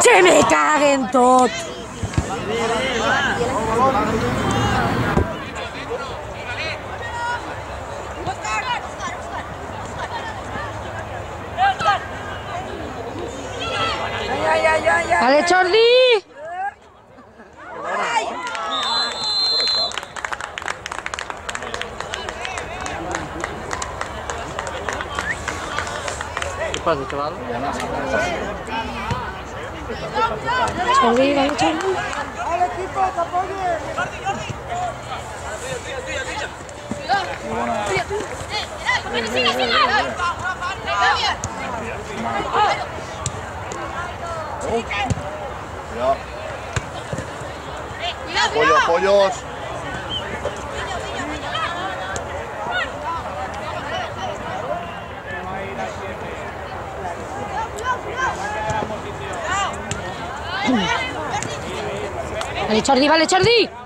¡Se me caguen todos! ¡Ale, Jordi! quase o cavalo. Descobri, vai no chão. Olha aqui, pata, pode ir. Jordi, Jordi. Tuya, tuya, tuya. Tuya, tuya. Eh, eh, sigue, sigue. Cuidado. Apoyo, apoyos. Vale, Jordi, vale, Jordi.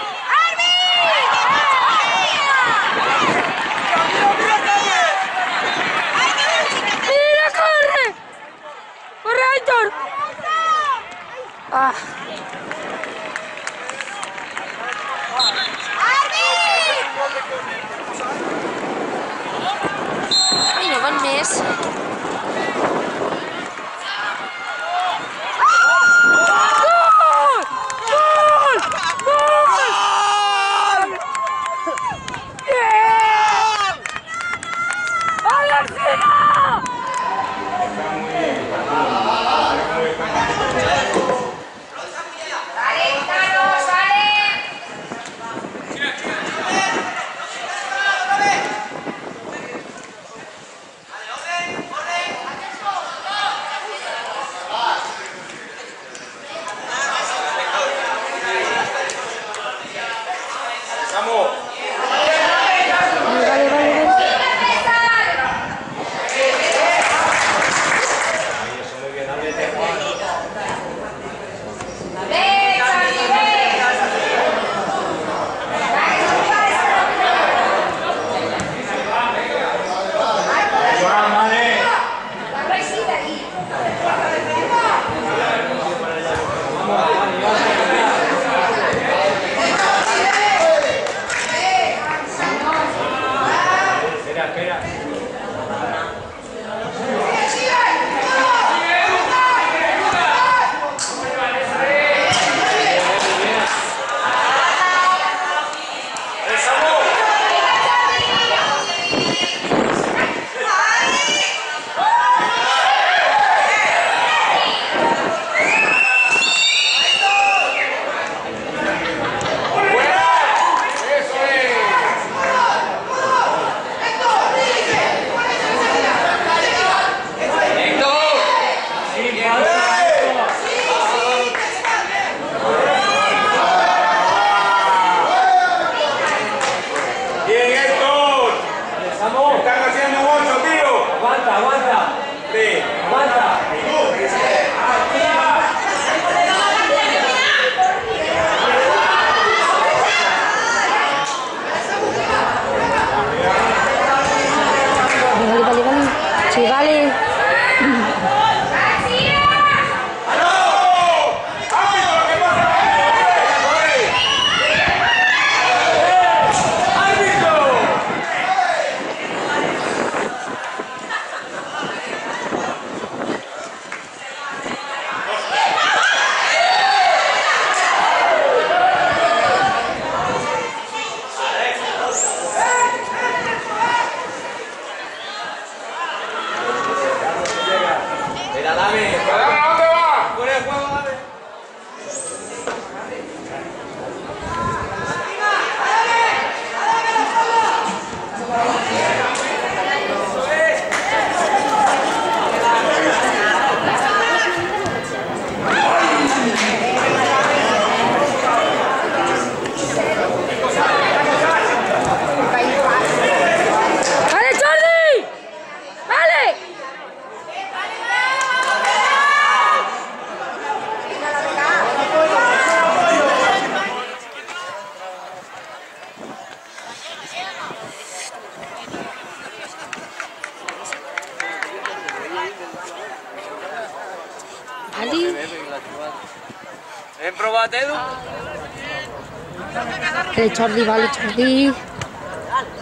Eh, Jordi, vale, Jordi.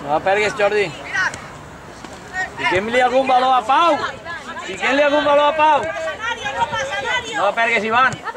No perguis, Jordi. Fiquem-li algun valor a Pau. Fiquem-li algun valor a Pau. No perguis, Ivan.